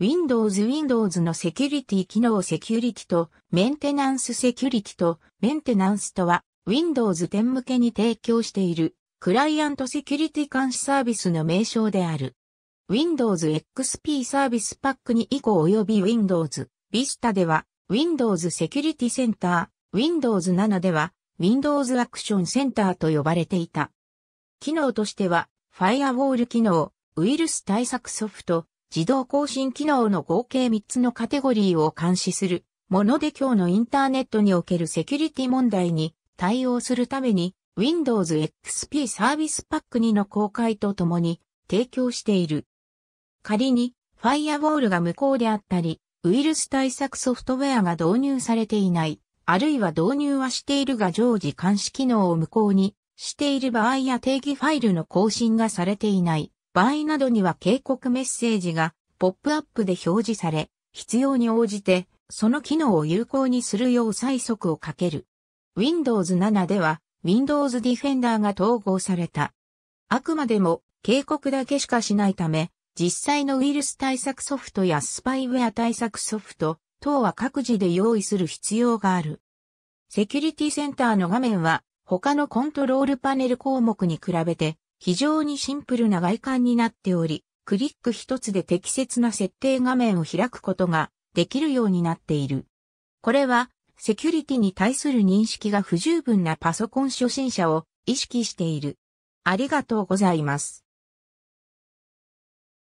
Windows Windows のセキュリティ機能セキュリティとメンテナンスセキュリティとメンテナンスとは Windows 10向けに提供しているクライアントセキュリティ監視サービスの名称である。Windows XP サービスパック2以降及び Windows Vista では Windows Security Center、Windows 7では Windows Action Center と呼ばれていた。機能としては、ファイアウォール機能、ウイルス対策ソフト、自動更新機能の合計3つのカテゴリーを監視するもので今日のインターネットにおけるセキュリティ問題に対応するために Windows XP サービスパック2の公開とともに提供している。仮にファイアウォールが無効であったり、ウイルス対策ソフトウェアが導入されていない、あるいは導入はしているが常時監視機能を無効にしている場合や定義ファイルの更新がされていない場合などには警告メッセージがポップアップで表示され、必要に応じてその機能を有効にするよう催促をかける。Windows 7では Windows Defender が統合された。あくまでも警告だけしかしないため、実際のウイルス対策ソフトやスパイウェア対策ソフト等は各自で用意する必要がある。セキュリティセンターの画面は他のコントロールパネル項目に比べて非常にシンプルな外観になっており、クリック一つで適切な設定画面を開くことができるようになっている。これは、セキュリティに対する認識が不十分なパソコン初心者を意識している。ありがとうございます。